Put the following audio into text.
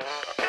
Bye.